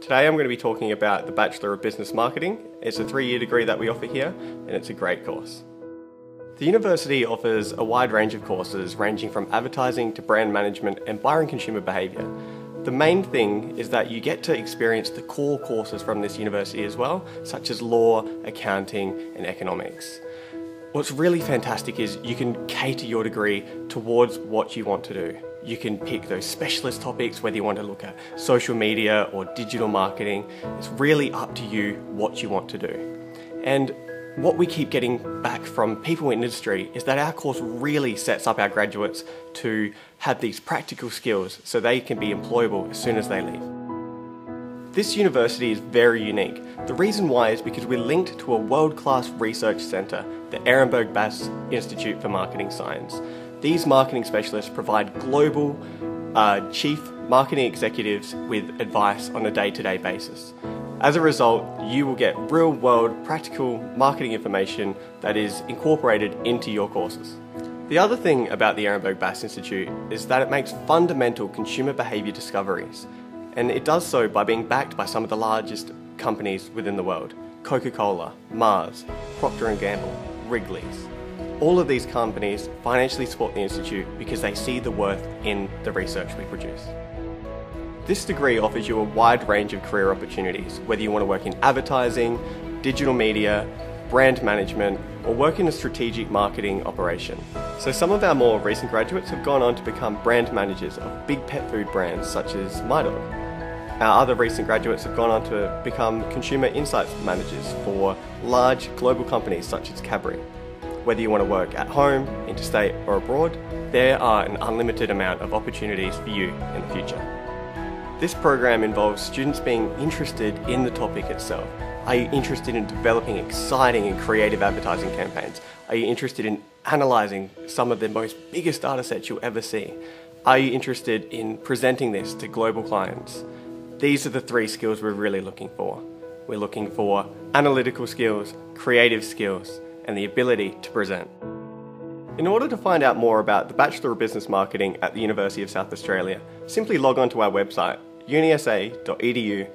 Today I'm going to be talking about the Bachelor of Business Marketing. It's a three-year degree that we offer here and it's a great course. The university offers a wide range of courses ranging from advertising to brand management and buyer and consumer behaviour. The main thing is that you get to experience the core courses from this university as well, such as law, accounting and economics. What's really fantastic is you can cater your degree towards what you want to do. You can pick those specialist topics, whether you want to look at social media or digital marketing. It's really up to you what you want to do. And what we keep getting back from people in industry is that our course really sets up our graduates to have these practical skills so they can be employable as soon as they leave. This university is very unique. The reason why is because we're linked to a world-class research centre, the Ehrenberg Bass Institute for Marketing Science. These marketing specialists provide global uh, chief marketing executives with advice on a day-to-day -day basis. As a result, you will get real-world practical marketing information that is incorporated into your courses. The other thing about the Ehrenberg Bass Institute is that it makes fundamental consumer behaviour discoveries and it does so by being backed by some of the largest companies within the world. Coca-Cola, Mars, Procter & Gamble, Wrigley's. All of these companies financially support the Institute because they see the worth in the research we produce. This degree offers you a wide range of career opportunities, whether you want to work in advertising, digital media, brand management, or work in a strategic marketing operation. So some of our more recent graduates have gone on to become brand managers of big pet food brands such as Milo, our other recent graduates have gone on to become consumer insights managers for large global companies such as Cadbury. Whether you want to work at home, interstate or abroad, there are an unlimited amount of opportunities for you in the future. This program involves students being interested in the topic itself. Are you interested in developing exciting and creative advertising campaigns? Are you interested in analysing some of the most biggest data sets you'll ever see? Are you interested in presenting this to global clients? These are the three skills we're really looking for. We're looking for analytical skills, creative skills, and the ability to present. In order to find out more about the Bachelor of Business Marketing at the University of South Australia, simply log on to our website, unisa.edu.au.